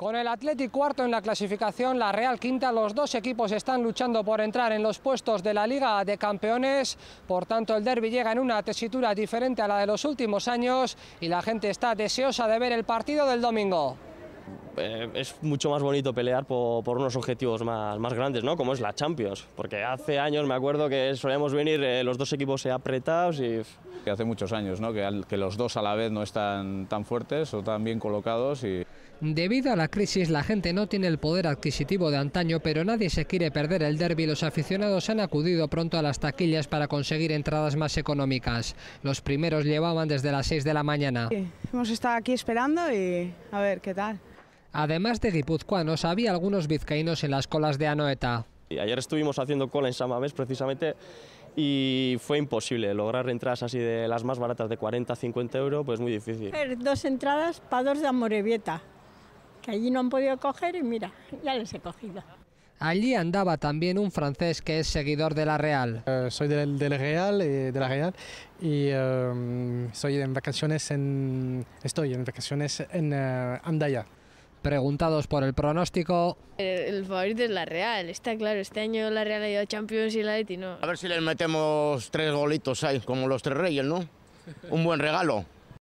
Con el Athletic cuarto en la clasificación, la Real quinta, los dos equipos están luchando por entrar en los puestos de la Liga de Campeones, por tanto el derby llega en una tesitura diferente a la de los últimos años y la gente está deseosa de ver el partido del domingo. Eh, es mucho más bonito pelear por, por unos objetivos más, más, grandes, ¿no? como es la Champions, porque hace años me acuerdo que solíamos venir eh, los dos equipos apretados y... Que hace muchos años ¿no? que, al, que los dos a la vez no están tan fuertes o tan bien colocados y... Debido a la crisis, la gente no tiene el poder adquisitivo de antaño, pero nadie se quiere perder el derby. Los aficionados han acudido pronto a las taquillas para conseguir entradas más económicas. Los primeros llevaban desde las 6 de la mañana. Sí, hemos estado aquí esperando y a ver qué tal. Además de guipuzcoanos, había algunos vizcaínos en las colas de Anoeta. Y ayer estuvimos haciendo cola en Samamés precisamente y fue imposible lograr entradas así de las más baratas de 40 50 euros, pues muy difícil. Dos entradas para dos de Amorebieta que allí no han podido coger y mira, ya les he cogido. Allí andaba también un francés que es seguidor de la Real. Uh, soy del, del, Real, eh, de la Real, y um, soy en vacaciones en, estoy en vacaciones en uh, Andaya. Preguntados por el pronóstico. El, el, favorito es la Real, está claro. Este año la Real ha ido a Champions y la Leti no. A ver si les metemos tres golitos ahí, como los tres reyes, ¿no? Un buen regalo.